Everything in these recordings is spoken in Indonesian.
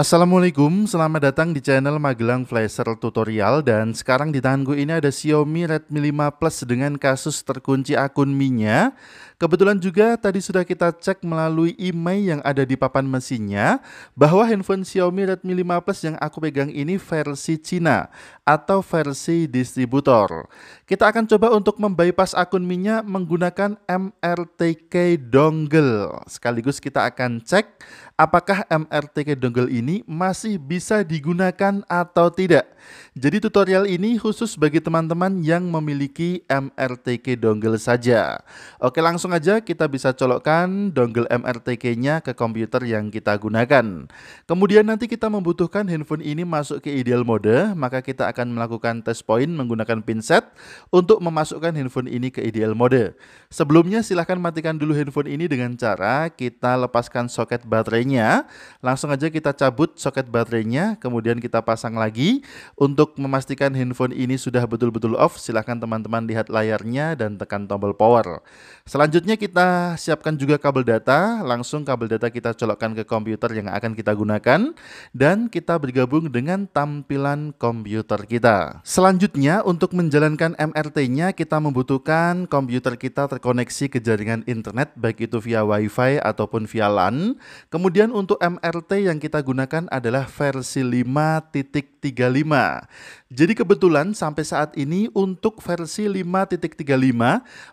Assalamualaikum, selamat datang di channel Magelang Flasher Tutorial dan sekarang di tanganku ini ada Xiaomi Redmi 5 Plus dengan kasus terkunci akun Mi-nya. Kebetulan juga tadi sudah kita cek melalui email yang ada di papan mesinnya bahwa handphone Xiaomi Redmi 5 Plus yang aku pegang ini versi Cina atau versi distributor. Kita akan coba untuk membypass akun Mi-nya menggunakan MRTK dongle. Sekaligus kita akan cek apakah MRTK dongle ini masih bisa digunakan atau tidak. Jadi tutorial ini khusus bagi teman-teman yang memiliki MRTK dongle saja. Oke langsung aja kita bisa colokkan dongle MRTK-nya ke komputer yang kita gunakan. Kemudian nanti kita membutuhkan handphone ini masuk ke ideal mode, maka kita akan melakukan test point menggunakan pinset untuk memasukkan handphone ini ke ideal mode. Sebelumnya silahkan matikan dulu handphone ini dengan cara kita lepaskan soket baterainya. Langsung aja kita cabut soket baterainya, kemudian kita pasang lagi. Untuk memastikan handphone ini sudah betul-betul off, silahkan teman-teman lihat layarnya dan tekan tombol power. Selanjutnya kita siapkan juga kabel data, langsung kabel data kita colokkan ke komputer yang akan kita gunakan, dan kita bergabung dengan tampilan komputer kita. Selanjutnya untuk menjalankan MRT-nya kita membutuhkan komputer kita terkoneksi ke jaringan internet baik itu via WiFi ataupun via LAN. Kemudian untuk MRT yang kita gunakan adalah versi 5.35. Jadi kebetulan sampai saat ini untuk versi 5.35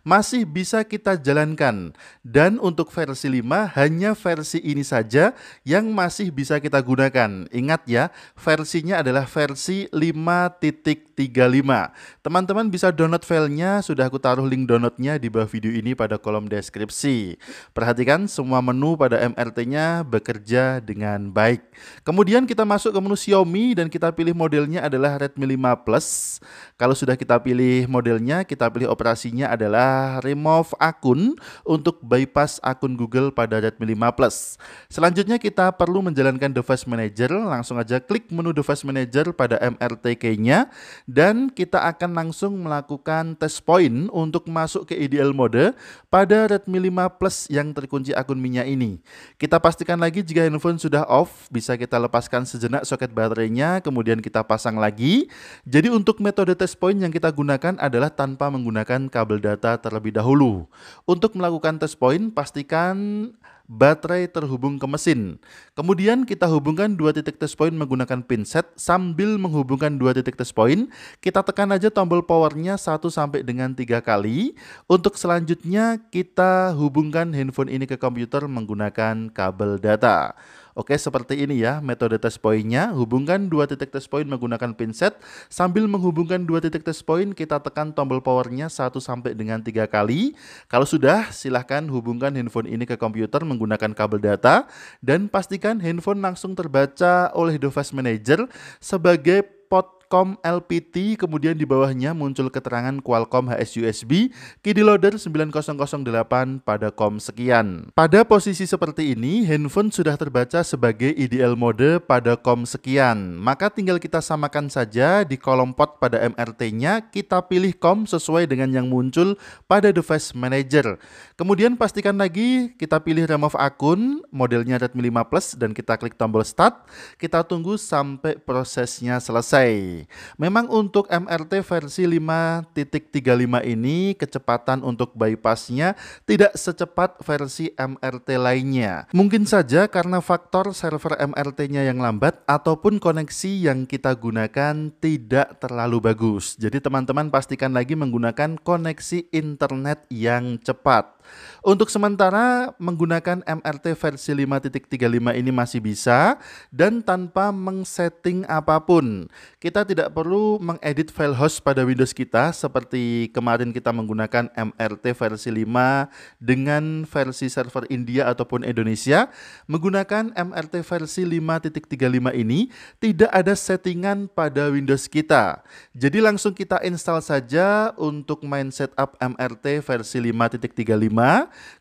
masih bisa kita jalankan. Dan untuk versi 5 hanya versi ini saja yang masih bisa kita gunakan. Ingat ya, versinya adalah versi 5.35. Teman-teman bisa download filenya, sudah aku taruh link downloadnya di bawah video ini pada kolom deskripsi. Perhatikan semua menu pada MRT-nya bekerja dengan baik. Kemudian kita masuk ke menu Xiaomi dan kita pilih modelnya adalah Redmi 5 Plus. Kalau sudah kita pilih modelnya, kita pilih operasinya adalah remove akun untuk bypass akun Google pada Redmi 5 Plus. Selanjutnya kita perlu menjalankan device manager, langsung aja klik menu device manager pada MRTK-nya dan kita akan langsung melakukan test point untuk masuk ke ideal mode pada Redmi 5 Plus yang terkunci akun minyak ini. Kita pastikan lagi jika handphone sudah off, bisa kita lepaskan sejenak soket baterainya, kemudian kita pasang lagi. Jadi untuk metode test point yang kita gunakan adalah tanpa menggunakan kabel data terlebih dahulu. Untuk melakukan test point, pastikan baterai terhubung ke mesin. Kemudian kita hubungkan dua titik test point menggunakan pin set sambil menghubungkan dua titik test point, kita tekan aja tombol powernya 1 sampai dengan tiga kali. Untuk selanjutnya kita hubungkan handphone ini ke komputer menggunakan kabel data. Oke, seperti ini ya metode test pointnya. Hubungkan dua titik test point menggunakan pinset. Sambil menghubungkan dua titik test point, kita tekan tombol powernya 1 sampai dengan tiga kali. Kalau sudah, silahkan hubungkan handphone ini ke komputer menggunakan kabel data dan pastikan handphone langsung terbaca oleh device manager sebagai Qualcomm LPT kemudian di bawahnya muncul keterangan Qualcomm HS USB key loader 9008 pada COM sekian. Pada posisi seperti ini, handphone sudah terbaca sebagai ideal mode pada COM sekian. Maka tinggal kita samakan saja di kolom port pada MRT-nya, kita pilih COM sesuai dengan yang muncul pada device manager. Kemudian pastikan lagi kita pilih remove akun, modelnya Redmi 5 Plus dan kita klik tombol start. Kita tunggu sampai prosesnya selesai. Memang untuk MRT versi 5.35 ini kecepatan untuk bypassnya tidak secepat versi MRT lainnya. Mungkin saja karena faktor server MRT-nya yang lambat ataupun koneksi yang kita gunakan tidak terlalu bagus. Jadi teman-teman pastikan lagi menggunakan koneksi internet yang cepat. Untuk sementara menggunakan MRT versi 5.35 ini masih bisa dan tanpa mengsetting apa pun. Kita tidak perlu mengedit file host pada Windows kita seperti kemarin kita menggunakan MRT versi 5 dengan versi server India ataupun Indonesia. Menggunakan MRT versi 5.35 ini tidak ada settingan pada Windows kita. Jadi langsung kita install saja untuk main setup MRT versi 5.35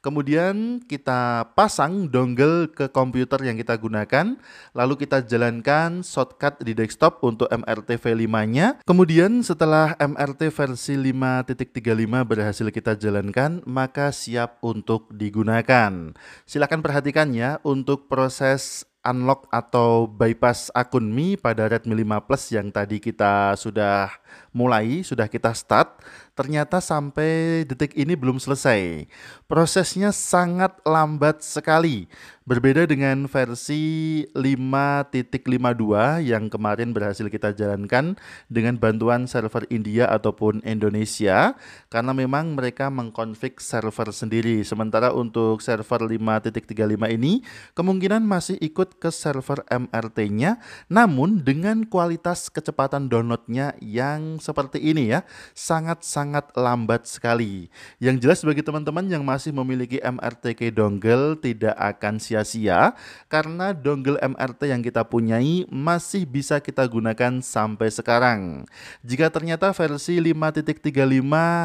kemudian kita pasang dongle ke komputer yang kita gunakan, lalu kita jalankan shortcut di desktop untuk MRT V5-nya. Kemudian setelah MRT versi 5.35 berhasil kita jalankan, maka siap untuk digunakan. Silahkan perhatikan ya untuk proses unlock atau bypass akun Mi pada Redmi 5 Plus yang tadi kita sudah mulai, sudah kita start, ternyata sampai detik ini belum selesai. Prosesnya sangat lambat sekali. Berbeda dengan versi 5.52 yang kemarin berhasil kita jalankan dengan bantuan server India ataupun Indonesia karena memang mereka mengkonfig server sendiri. Sementara untuk server 5.35 ini kemungkinan masih ikut ke server MRT-nya namun dengan kualitas kecepatan downloadnya yang seperti ini ya, sangat-sangat lambat sekali. Yang jelas bagi teman-teman yang masih memiliki MRTK dongle tidak akan sia sia-sia karena dongle MRT yang kita punyai masih bisa kita gunakan sampai sekarang. Jika ternyata versi 5.35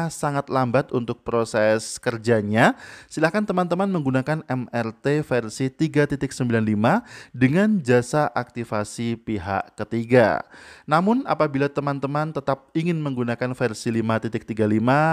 sangat lambat untuk proses kerjanya, silahkan teman-teman menggunakan MRT versi 3.95 dengan jasa aktivasi pihak ketiga. Namun apabila teman-teman tetap ingin menggunakan versi 5.35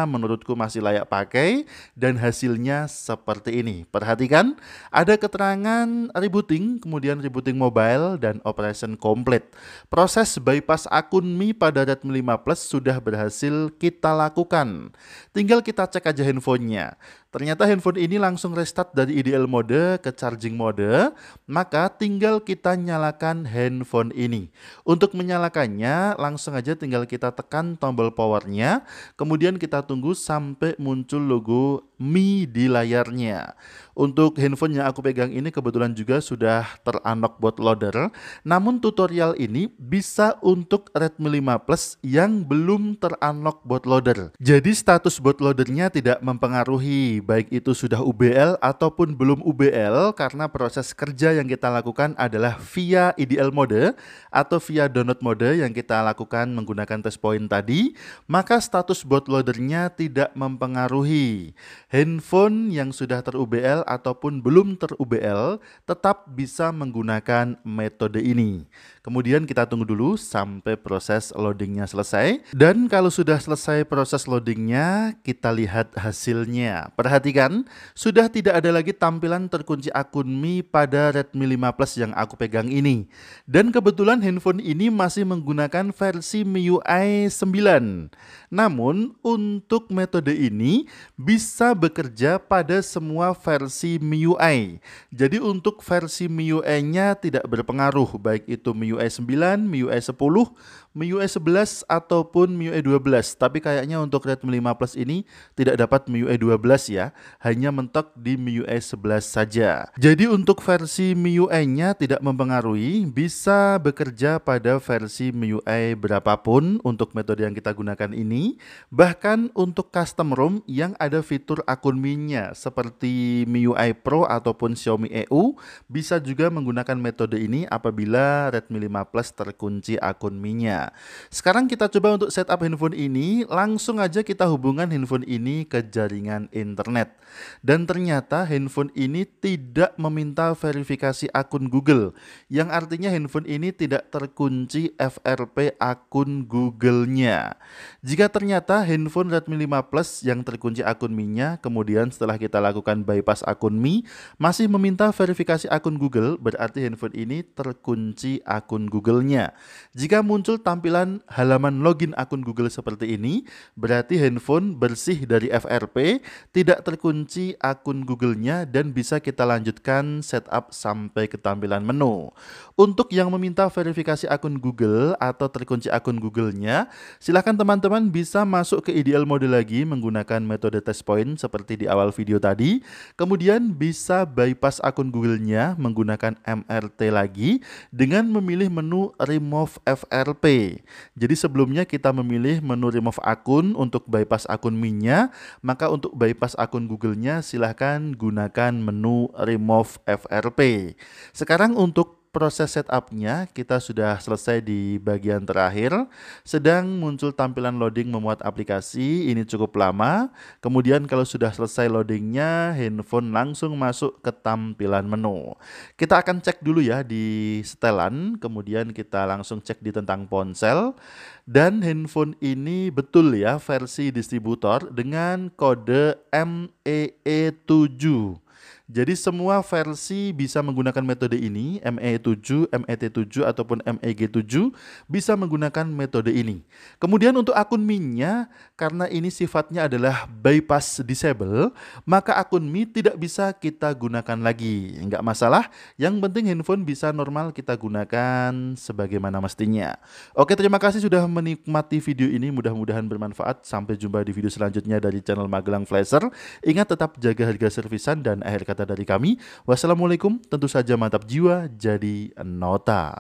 menurutku masih layak pakai dan hasilnya seperti ini. Perhatikan, ada keterangan rebooting, kemudian rebooting mobile dan operation complete. Proses bypass akun Mi pada Redmi 5 Plus sudah berhasil kita lakukan. Tinggal kita cek aja handphonenya. Ternyata handphone ini langsung restart dari ideal mode ke charging mode, maka tinggal kita nyalakan handphone ini. Untuk menyalakannya, langsung aja tinggal kita tekan tombol powernya, kemudian kita tunggu sampai muncul logo Mi di layarnya. Untuk handphone yang aku pegang ini kebetulan juga sudah terunlock bootloader, namun tutorial ini bisa untuk Redmi 5 Plus yang belum terunlock bootloader. Jadi status bootloadernya tidak mempengaruhi baik itu sudah UBL ataupun belum UBL karena proses kerja yang kita lakukan adalah via IDL mode atau via download mode yang kita lakukan menggunakan test point tadi, maka status bootloadernya tidak mempengaruhi. Handphone yang sudah ter-UBL ataupun belum ter-UBL tetap bisa menggunakan metode ini. Kemudian kita tunggu dulu sampai proses loadingnya selesai. Dan kalau sudah selesai proses loadingnya, kita lihat hasilnya. Perhatikan, sudah tidak ada lagi tampilan terkunci akun Mi pada Redmi 5 Plus yang aku pegang ini. Dan kebetulan handphone ini masih menggunakan versi MIUI 9. Namun, untuk metode ini bisa bekerja pada semua versi MIUI. Jadi untuk versi MIUI-nya tidak berpengaruh, baik itu MIUI MIUI 9, MIUI 10, MIUI 11 ataupun MIUI 12. Tapi kayaknya untuk Redmi 5 Plus ini tidak dapat MIUI 12 ya, hanya mentok di MIUI 11 saja. Jadi untuk versi MIUI-nya tidak mempengaruhi, bisa bekerja pada versi MIUI berapapun untuk metode yang kita gunakan ini. Bahkan untuk custom ROM yang ada fitur akun Mi-nya seperti MIUI Pro ataupun Xiaomi EU bisa juga menggunakan metode ini apabila Redmi 5 Plus terkunci akun Mi-nya. Sekarang kita coba untuk setup handphone ini, langsung aja kita hubungkan handphone ini ke jaringan internet. Dan ternyata handphone ini tidak meminta verifikasi akun Google, yang artinya handphone ini tidak terkunci FRP akun Google-nya. Jika ternyata handphone Redmi 5 Plus yang terkunci akun Mi-nya, kemudian setelah kita lakukan bypass akun Mi, masih meminta verifikasi akun Google, berarti handphone ini terkunci akun Google-nya. Jika muncul tampilan halaman login akun Google seperti ini, berarti handphone bersih dari FRP, tidak terkunci akun Google-nya dan bisa kita lanjutkan setup sampai ke tampilan menu. Untuk yang meminta verifikasi akun Google atau terkunci akun Google-nya, silahkan teman-teman bisa masuk ke ideal mode lagi menggunakan metode test point seperti di awal video tadi. Kemudian bisa bypass akun Google-nya menggunakan MRT lagi dengan memilih menu remove FRP. Jadi sebelumnya kita memilih menu remove akun untuk bypass akun Mi-nya, maka untuk bypass akun Google-nya silahkan gunakan menu remove FRP. Sekarang untuk proses setupnya kita sudah selesai di bagian terakhir. Sedang muncul tampilan loading memuat aplikasi. Ini cukup lama. Kemudian kalau sudah selesai loadingnya handphone langsung masuk ke tampilan menu. Kita akan cek dulu ya di setelan. Kemudian kita langsung cek di tentang ponsel. Dan handphone ini betul ya versi distributor dengan kode MEE7 Jadi semua versi bisa menggunakan metode ini, ME7, MET7 ataupun MEG7 bisa menggunakan metode ini. Kemudian untuk akun Mi-nya, karena ini sifatnya adalah bypass disable, maka akun Mi tidak bisa kita gunakan lagi. Enggak masalah, yang penting handphone bisa normal kita gunakan sebagaimana mestinya. Oke, terima kasih sudah menikmati video ini, mudah-mudahan bermanfaat. Sampai jumpa di video selanjutnya dari channel Magelang Flasher. Ingat tetap jaga harga servisan dan akhir kata dari kami. Wassalamualaikum, tentu saja mantap jiwa jadi nota.